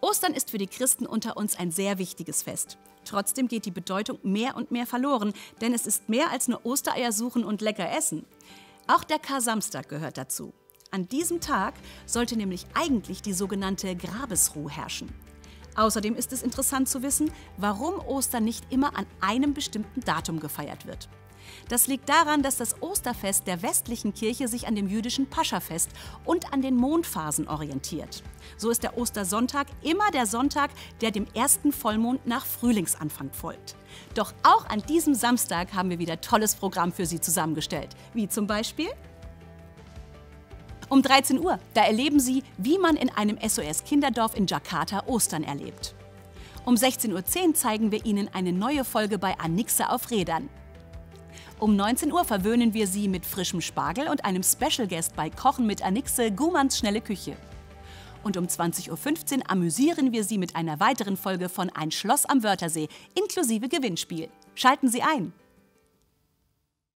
Ostern ist für die Christen unter uns ein sehr wichtiges Fest. Trotzdem geht die Bedeutung mehr und mehr verloren, denn es ist mehr als nur Ostereier suchen und lecker essen. Auch der Kar-Samstag gehört dazu. An diesem Tag sollte nämlich eigentlich die sogenannte Grabesruhe herrschen. Außerdem ist es interessant zu wissen, warum Ostern nicht immer an einem bestimmten Datum gefeiert wird. Das liegt daran, dass das Osterfest der westlichen Kirche sich an dem jüdischen Paschafest und an den Mondphasen orientiert. So ist der Ostersonntag immer der Sonntag, der dem ersten Vollmond nach Frühlingsanfang folgt. Doch auch an diesem Samstag haben wir wieder tolles Programm für Sie zusammengestellt, wie zum Beispiel um 13 Uhr, da erleben Sie, wie man in einem SOS-Kinderdorf in Jakarta Ostern erlebt. Um 16.10 Uhr zeigen wir Ihnen eine neue Folge bei Anixe auf Rädern. Um 19 Uhr verwöhnen wir Sie mit frischem Spargel und einem Special Guest bei Kochen mit Anixe Gumans schnelle Küche. Und um 20.15 Uhr amüsieren wir Sie mit einer weiteren Folge von Ein Schloss am Wörthersee inklusive Gewinnspiel. Schalten Sie ein!